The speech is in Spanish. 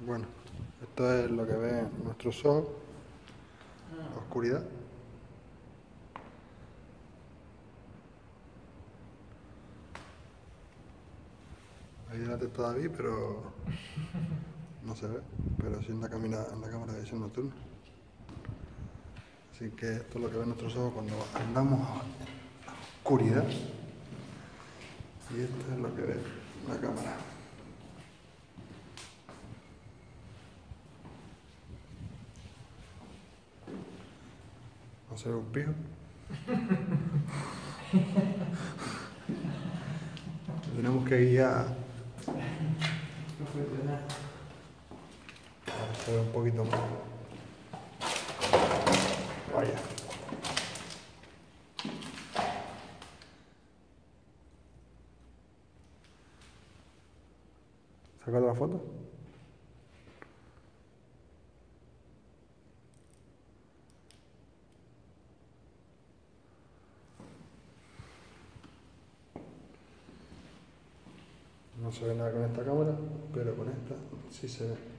Bueno, esto es lo que ven nuestros ojos. Oscuridad. Ahí delante está David, pero no se ve. Pero sí en la, cámara, en la cámara de visión nocturna. Así que esto es lo que ven nuestros ojos cuando andamos en la oscuridad. Y esto es lo que ve la cámara. No se ve un pijo. Tenemos que guiar. Ahora se ve un poquito más. Vaya. ¿Saca la foto? No se ve nada con esta cámara, pero con esta sí se ve.